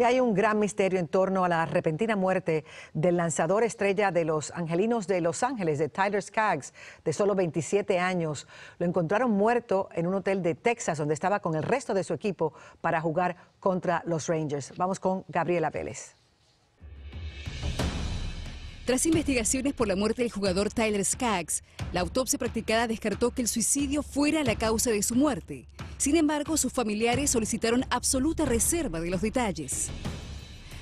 Y hay un gran misterio en torno a la repentina muerte del lanzador estrella de los Angelinos de Los Ángeles, de Tyler Skaggs, de solo 27 años. Lo encontraron muerto en un hotel de Texas, donde estaba con el resto de su equipo para jugar contra los Rangers. Vamos con Gabriela Vélez. Tras investigaciones por la muerte del jugador Tyler Skaggs, la autopsia practicada descartó que el suicidio fuera la causa de su muerte. Sin embargo, sus familiares solicitaron absoluta reserva de los detalles.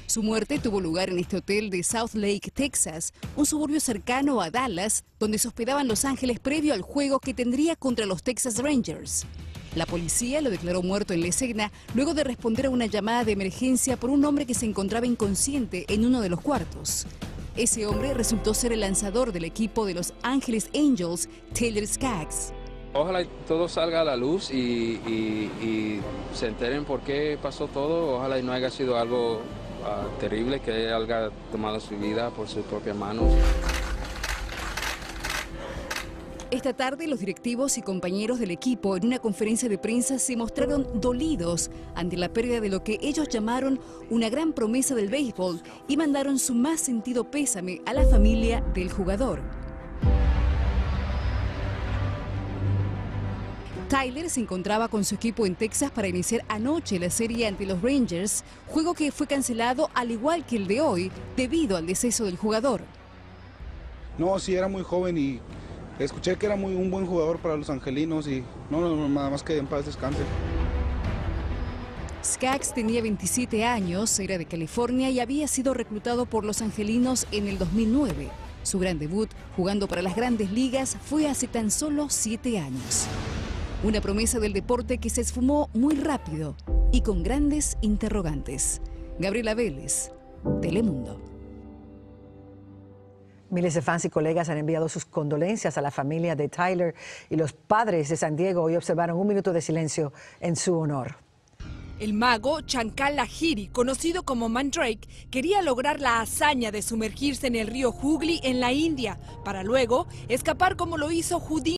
Su muerte tuvo lugar en este hotel de South Lake, Texas, un suburbio cercano a Dallas, donde se hospedaban Los Ángeles previo al juego que tendría contra los Texas Rangers. La policía lo declaró muerto en la escena luego de responder a una llamada de emergencia por un hombre que se encontraba inconsciente en uno de los cuartos. Ese hombre resultó ser el lanzador del equipo de Los Ángeles Angels, Taylor Skaggs. Ojalá todo salga a la luz y, se enteren por qué pasó todo. Ojalá y no haya sido algo ah, terrible, que haya tomado su vida por sus propias manos. Esta tarde los directivos y compañeros del equipo en una conferencia de prensa se mostraron dolidos ante la pérdida de lo que ellos llamaron una gran promesa del béisbol y mandaron su más sentido pésame a la familia del jugador. Tyler se encontraba con su equipo en Texas para iniciar anoche la serie ante los Rangers, juego que fue cancelado al igual que el de hoy debido al deceso del jugador. No, sí, era muy joven y escuché que era muy un buen jugador para los angelinos y no, nada más que en paz descanse. Skaggs tenía 27 años, era de California y había sido reclutado por los angelinos en el 2009. Su gran debut jugando para las grandes ligas fue hace tan solo 7 años. Una promesa del deporte que se esfumó muy rápido y con grandes interrogantes. Gabriela Vélez, Telemundo. Miles de fans y colegas han enviado sus condolencias a la familia de Tyler y los padres de San Diego hoy observaron un minuto de silencio en su honor. El mago Chankal Lahiri, conocido como Mandrake, quería lograr la hazaña de sumergirse en el río Hooghly en la India, para luego escapar como lo hizo Houdini